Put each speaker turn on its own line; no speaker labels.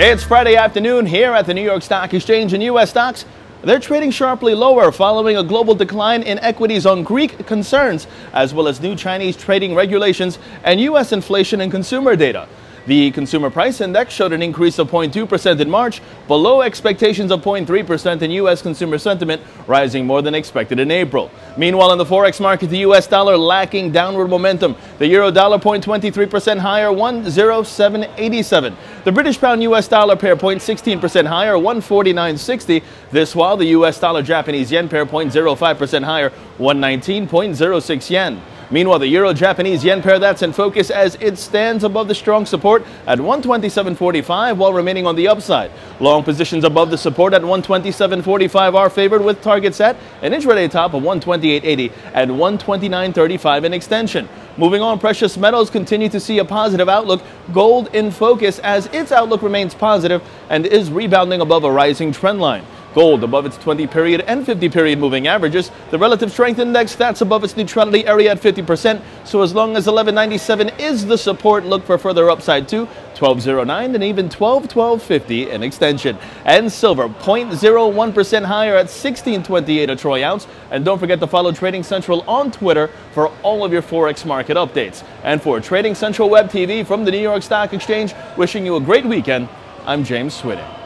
It's Friday afternoon here at the New York Stock Exchange and U.S. stocks. They're trading sharply lower following a global decline in equities on Greek concerns, as well as new Chinese trading regulations and U.S. inflation and consumer data. The consumer price index showed an increase of 0.2% in March, below expectations of 0.3% in U.S. consumer sentiment, rising more than expected in April. Meanwhile, in the forex market, the U.S. dollar lacking downward momentum. The euro dollar 0.23% higher, 107.87. The British pound U.S. dollar pair 0.16% higher, 149.60. This while the U.S. dollar Japanese yen pair 0.05% higher, 119.06 yen. Meanwhile, the Euro Japanese yen pair that's in focus as it stands above the strong support at 127.45 while remaining on the upside. Long positions above the support at 127.45 are favored with targets at an intraday top of 128.80 and 129.35 in extension. Moving on, precious metals continue to see a positive outlook. Gold in focus as its outlook remains positive and is rebounding above a rising trend line. Gold above its 20 period and 50 period moving averages. The relative strength index that's above its neutrality area at 50%. So as long as 1197 is the support, look for further upside to 1209 and even 121250 in extension. And silver 0.01% higher at 1628 a troy ounce. And don't forget to follow Trading Central on Twitter for all of your forex market updates. And for Trading Central Web TV from the New York Stock Exchange, wishing you a great weekend. I'm James Switting.